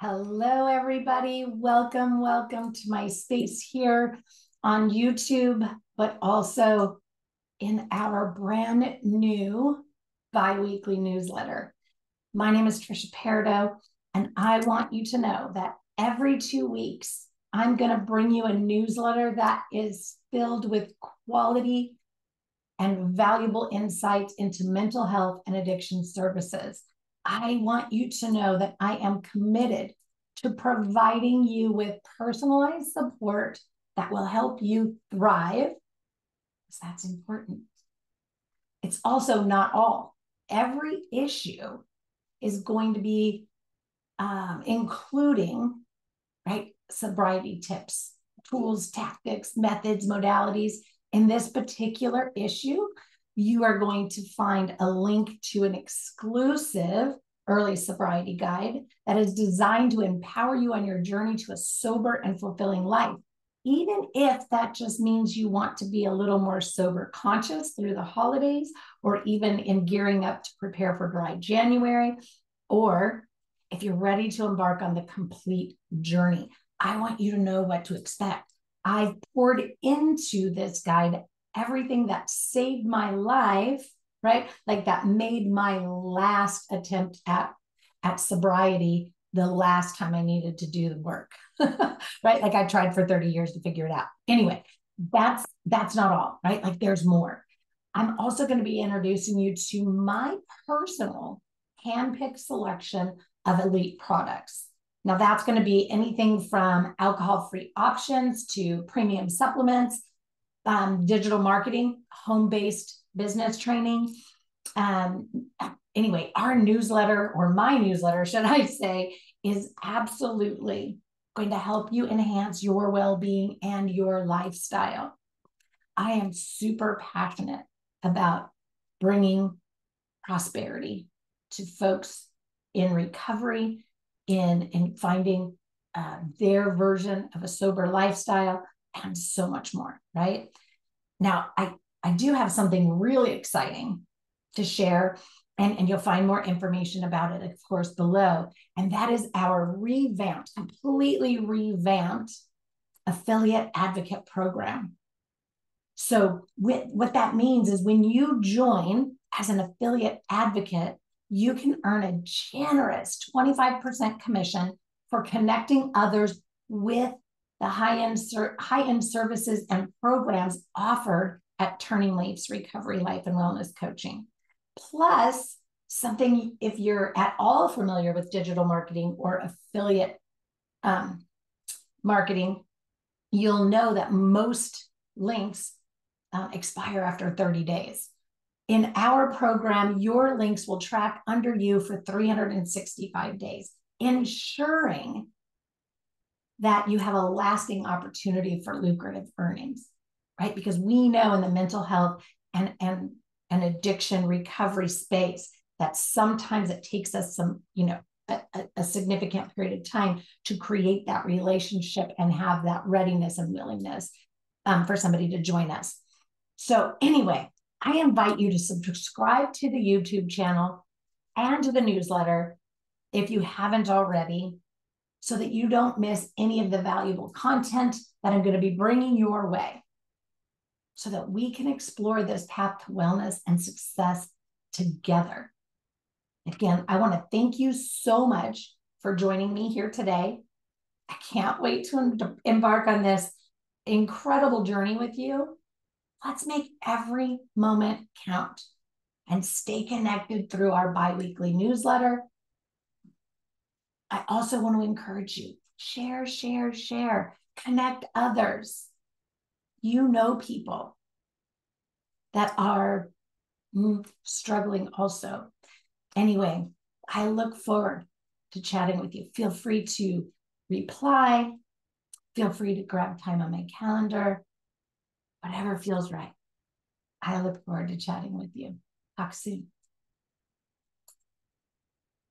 Hello, everybody. Welcome, welcome to my space here on YouTube, but also in our brand new bi weekly newsletter. My name is Trisha Pardo, and I want you to know that every two weeks, I'm going to bring you a newsletter that is filled with quality and valuable insights into mental health and addiction services. I want you to know that I am committed to providing you with personalized support that will help you thrive, because that's important. It's also not all. Every issue is going to be um, including, right, sobriety tips, tools, tactics, methods, modalities. In this particular issue, you are going to find a link to an exclusive early sobriety guide that is designed to empower you on your journey to a sober and fulfilling life. Even if that just means you want to be a little more sober conscious through the holidays, or even in gearing up to prepare for dry January, or if you're ready to embark on the complete journey, I want you to know what to expect. I've poured into this guide everything that saved my life, right? Like that made my last attempt at, at sobriety the last time I needed to do the work, right? Like I tried for 30 years to figure it out. Anyway, that's that's not all, right? Like there's more. I'm also going to be introducing you to my personal handpicked selection of elite products. Now, that's going to be anything from alcohol free options to premium supplements um, digital marketing, home based business training. Um, anyway, our newsletter, or my newsletter, should I say, is absolutely going to help you enhance your well being and your lifestyle. I am super passionate about bringing prosperity to folks in recovery, in, in finding uh, their version of a sober lifestyle, and so much more, right? Now, I, I do have something really exciting to share, and, and you'll find more information about it, of course, below. And that is our revamped, completely revamped affiliate advocate program. So, with, what that means is when you join as an affiliate advocate, you can earn a generous 25% commission for connecting others with the high-end high-end services and programs offered at Turning Leaves Recovery Life and Wellness Coaching. Plus, something if you're at all familiar with digital marketing or affiliate um, marketing, you'll know that most links uh, expire after 30 days. In our program, your links will track under you for 365 days, ensuring that you have a lasting opportunity for lucrative earnings, right? Because we know in the mental health and, and, and addiction recovery space that sometimes it takes us some, you know, a, a, significant period of time to create that relationship and have that readiness and willingness um, for somebody to join us. So, anyway, I invite you to subscribe to the YouTube channel and to the newsletter if you haven't already so that you don't miss any of the valuable content that I'm going to be bringing your way so that we can explore this path to wellness and success together. Again, I want to thank you so much for joining me here today. I can't wait to embark on this incredible journey with you. Let's make every moment count and stay connected through our bi weekly newsletter I also want to encourage you share, share, share, connect others. You know people that are mm, struggling also. Anyway, I look forward to chatting with you. Feel free to reply. Feel free to grab time on my calendar, whatever feels right. I look forward to chatting with you. Talk soon.